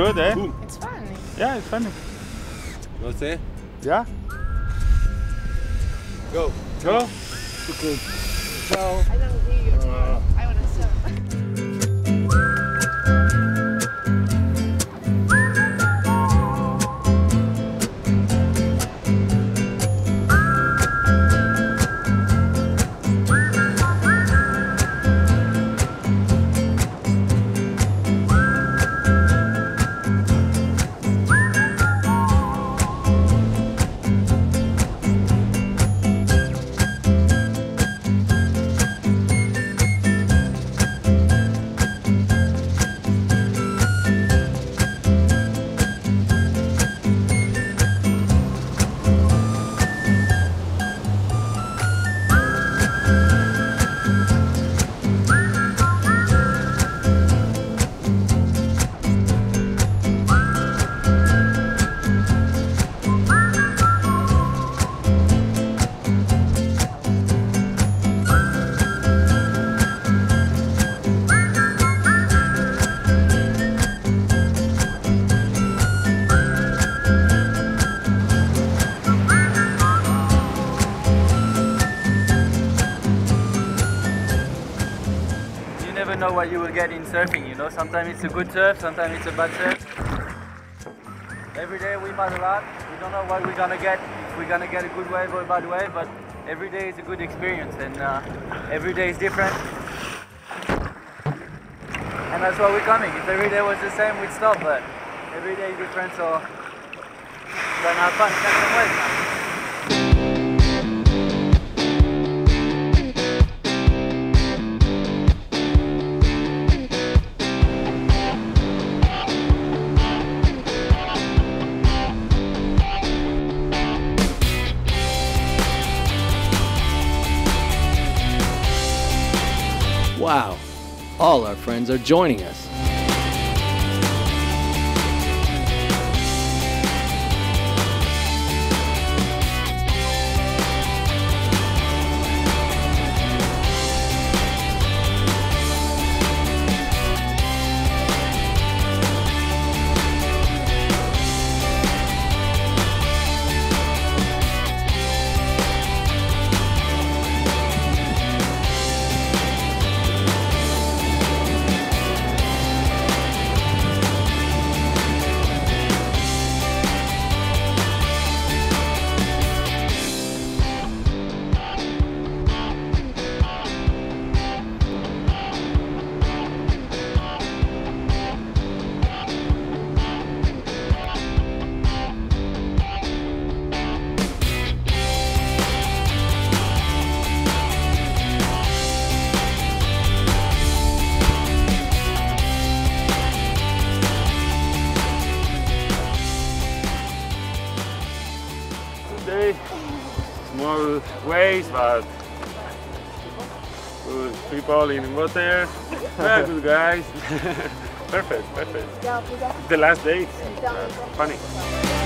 good, eh? It's funny. Yeah, it's funny. You want to say? Yeah. Go. Go. Go. Ciao. I don't hear you. Uh. I want to. never know what you will get in surfing, you know. Sometimes it's a good surf, sometimes it's a bad surf. Every day we paddle a lot. We don't know what we're gonna get, if we're gonna get a good wave or a bad wave, but every day is a good experience and uh, every day is different. And that's why we're coming. If every day was the same, we'd stop, but every day is different, so we're gonna have fun, catch some waves Wow, all our friends are joining us. Small waves, but good people in water. Very good guys. perfect, perfect. The last day, uh, funny.